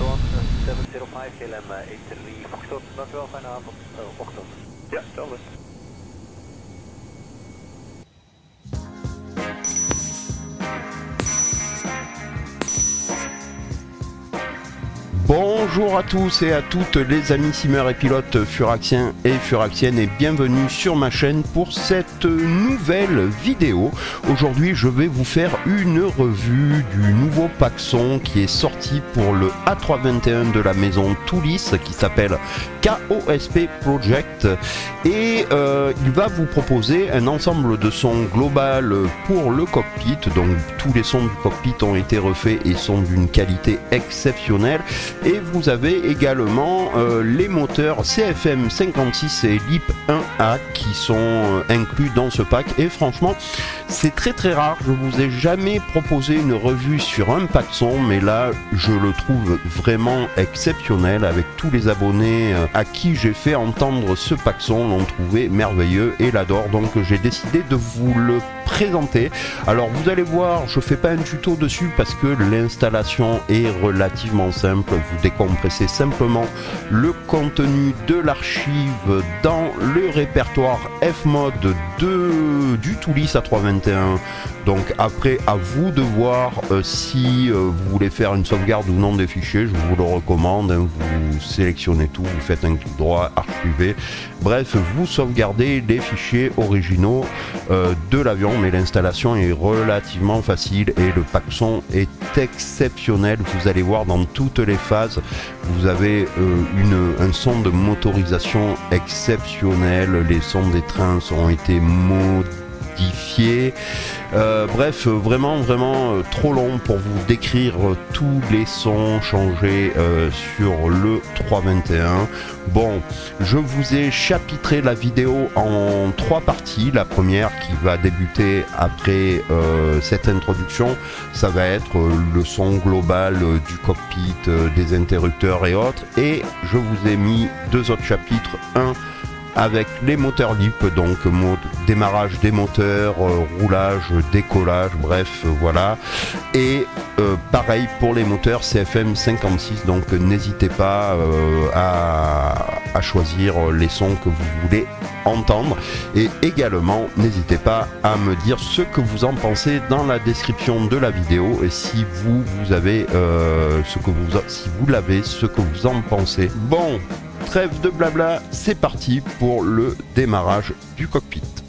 1, 705 KLM 83 Foxtrot. Dank u wel, fijne avond, uh, ochtend. Ja, hetzelfde. Bonjour à tous et à toutes les amis simmers et pilotes furaxiens et furaxiennes et bienvenue sur ma chaîne pour cette nouvelle vidéo. Aujourd'hui je vais vous faire une revue du nouveau Paxson qui est sorti pour le A321 de la maison Toulis qui s'appelle KOSP Project et euh, il va vous proposer un ensemble de sons global pour le cockpit donc tous les sons du cockpit ont été refaits et sont d'une qualité exceptionnelle avez également euh, les moteurs CFM 56 et LIP 1A qui sont euh, inclus dans ce pack. Et franchement c'est très très rare. Je vous ai jamais proposé une revue sur un pack son mais là je le trouve vraiment exceptionnel avec tous les abonnés euh, à qui j'ai fait entendre ce pack son l'ont trouvé merveilleux et l'adore donc j'ai décidé de vous le présenter. Alors vous allez voir je fais pas un tuto dessus parce que l'installation est relativement simple. Vous décompressez simplement le contenu de l'archive dans le répertoire Fmode de, du Toulis A321. Donc après, à vous de voir euh, si euh, vous voulez faire une sauvegarde ou non des fichiers. Je vous le recommande. hein. vous sélectionnez tout, vous faites un clic droit, archiver. Bref, vous sauvegardez les fichiers originaux euh, de l'avion, mais l'installation est relativement facile et le pack son est exceptionnel. Vous allez voir dans toutes les phases, vous avez euh, une, un son de motorisation exceptionnel. Les sons des trains ont été Euh, bref, vraiment, vraiment euh, trop long pour vous décrire tous les sons changés euh, sur le 321. Bon, je vous ai chapitré la vidéo en trois parties. La première qui va débuter après cette introduction, ça va être le son global du cockpit, des interrupteurs et autres. Et je vous ai mis deux autres chapitres. Un avec les moteurs LIP, donc démarrage des moteurs, euh, roulage, décollage, bref, euh, voilà. Et euh, pareil pour les moteurs CFM 56, donc n'hésitez pas à, choisir les sons que vous voulez entendre. Et également, n'hésitez pas à me dire ce que vous en pensez dans la description de la vidéo et si vous, vous avez ce que vous, si vous l'avez, ce que vous en pensez. Bon, trêve de blabla, c'est parti pour le démarrage du cockpit.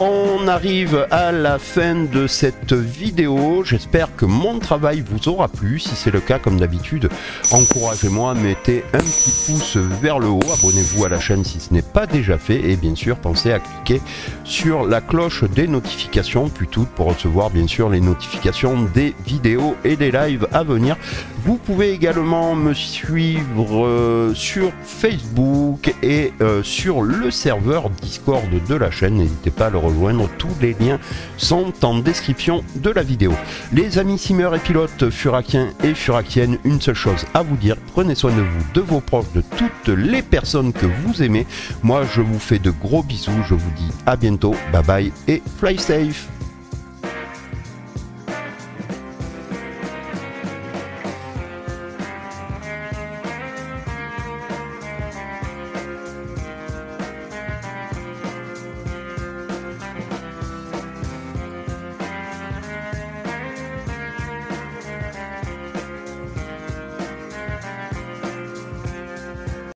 On arrive à la fin de cette vidéo. J'espère que mon travail vous aura plu. Si c'est le cas, comme d'habitude, encouragez-moi, mettez un petit pouce vers le haut, abonnez-vous à la chaîne si ce n'est pas déjà fait et bien sûr pensez à cliquer sur la cloche des notifications, puis pour recevoir bien sûr les notifications des vidéos et des lives à venir. Vous pouvez également me suivre euh, sur Facebook et euh, sur le serveur Discord de la chaîne. N'hésitez pas à le rejoindre. Tous les liens sont en description de la vidéo. Les amis simmers et pilotes furakiens et furakiennes, une seule chose à vous dire. Prenez soin de vous, de vos proches, de toutes les personnes que vous aimez. Moi, je vous fais de gros bisous. Je vous dis à bientôt. Bye bye et fly safe.